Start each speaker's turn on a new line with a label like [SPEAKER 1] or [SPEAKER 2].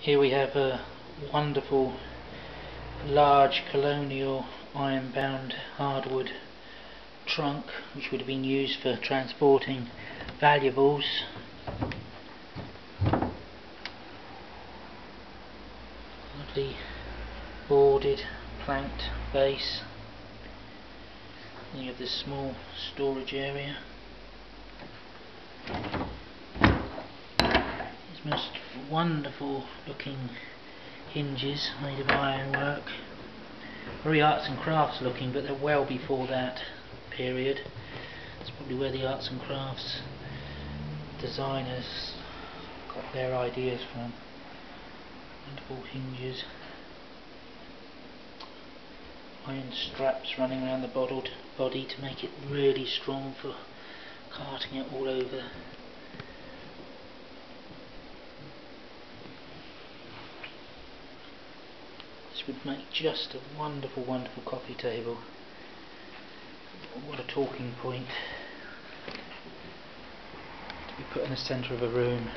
[SPEAKER 1] Here we have a wonderful large colonial iron bound hardwood trunk which would have been used for transporting valuables. Lovely boarded planked base. You have this small storage area. most wonderful looking hinges made of ironwork. Very arts and crafts looking, but they're well before that period. It's probably where the arts and crafts designers got their ideas from. Wonderful hinges. Iron straps running around the body to make it really strong for carting it all over Would make just a wonderful, wonderful coffee table. What a talking point to be put in the centre of a room.